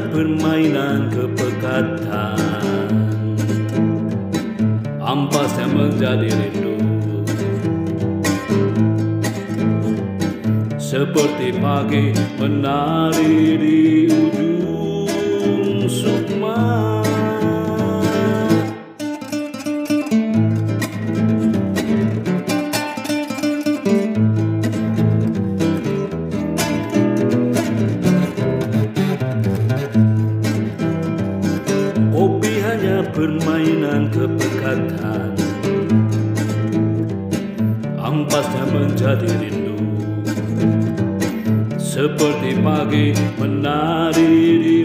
banyak permainan kepekatan Ampas yang menjadi rindu Seperti pagi menari di. Permainan kepekatan. Ampasnya menjadi rindu. Seperti pagi menari di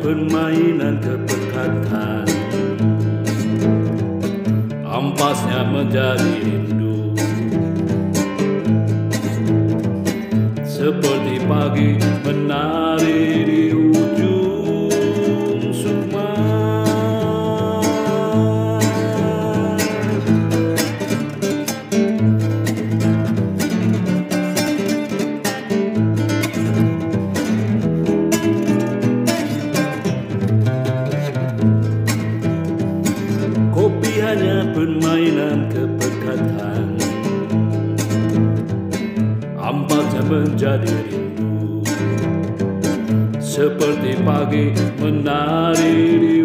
permainan kepekatan. Ampasnya menjadi rindu. Seperti pagi kepekatan Ampasnya menjadi rindu. Seperti pagi menari di